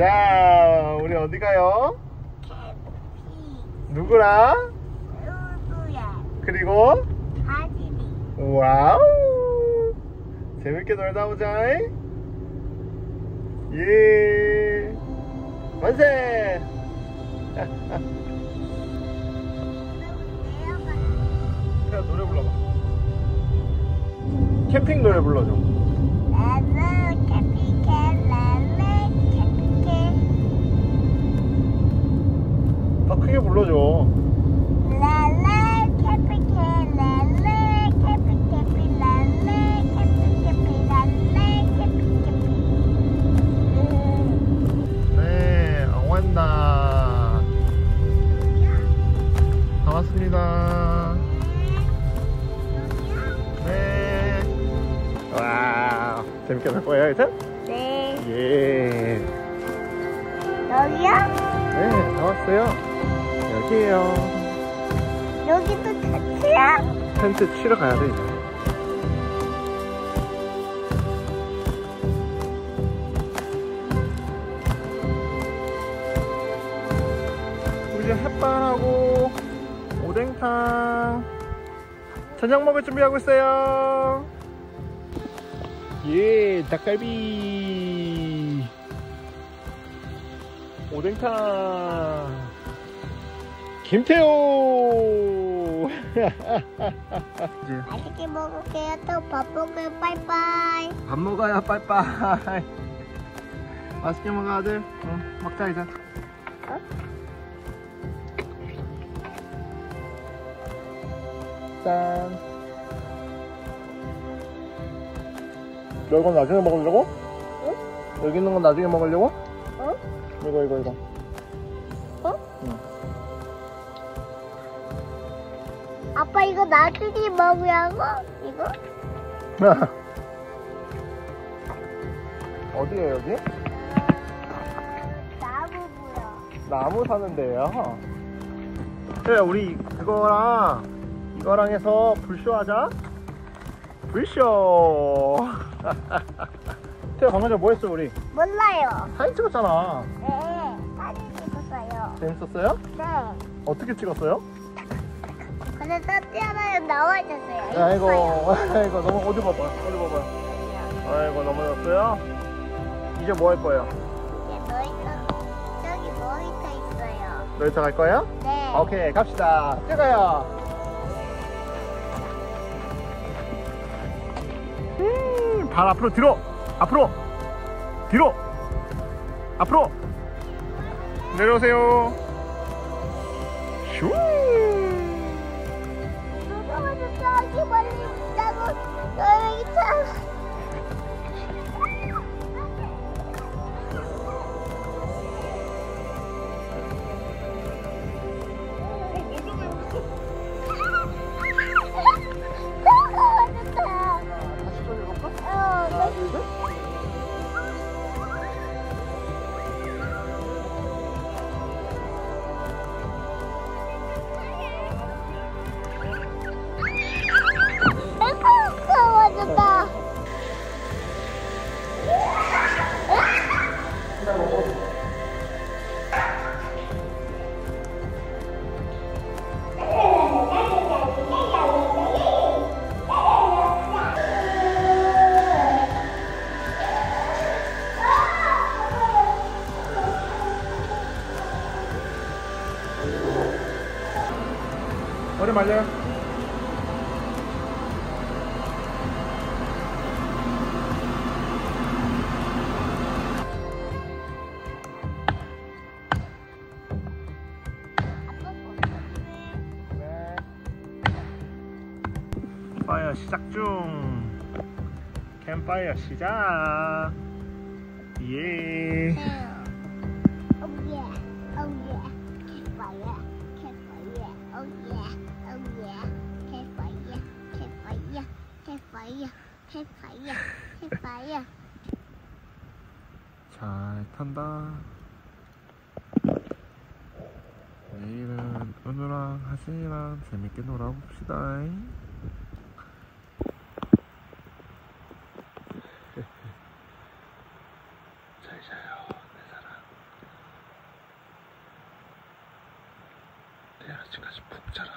자, 우리 어디 가요? 누구랑? 누구야? 그리고? 바지리 와우! 재밌게 놀다 오자 예. 만세! 야 노래 불러봐. 캠핑 노래 불러줘. 랄라 캐 다 왔습니다 네 와, 재밌게 놀 거예요, 하여튼? 네 예. 여기요? 네, 다 왔어요. 여기에요. 여기도 같이야? 텐트 치러 가야 돼, 이제. 햇반하고 오뎅탕 저녁 먹을 준비하고 있어요. 예, 닭갈비. 오뎅탕. 김태호. 맛있게 먹을게요. 또 밥 먹어요. 빠이빠이. 밥 먹어요, 빠이빠이. 맛있게 먹어, 아들. 응, 먹자, 이제. 짠. 너 이건 나중에 먹으려고? 응? 여기 있는 건 나중에 먹으려고? 어? 이거, 이거, 이거. 어? 응. 아빠 이거 나중에 먹으라고? 이거? 어디에요, 여기? 나무 뭐야? 나무 사는 데예요. 그래 우리 그거랑 이거랑 해서 불쇼 하자. 불쇼. 태야 방금 전에 뭐 했어 우리? 몰라요. 사진 찍었잖아. 네. 사진 찍었어요. 재밌었어요? 네. 어떻게 찍었어요? 근데 따뜻하게 나와주세요. 아이고, 아이고 너무 어디 봐봐, 어디 봐봐. 아이고 넘어졌어요. 이제 뭐 할 거예요? 이제 놀이터 저기 놀이터 있어요. 놀이터 갈 거예요? 네. 오케이 갑시다. 찍어요. 발 앞으로 뒤로, 앞으로, 뒤로, 앞으로. 내려오세요. 슈. 무서워서 저기 멀리 있다고 놀이터. 머리 말려요. 네. 파이어 시작 중. 캠파이어 시작. 예. 해봐요. 해봐요. 잘 탄다. 내일은 은우랑 하진이랑 재밌게 놀아봅시다. 잘 자요 내 사랑. 내일 아침까지 푹 자라.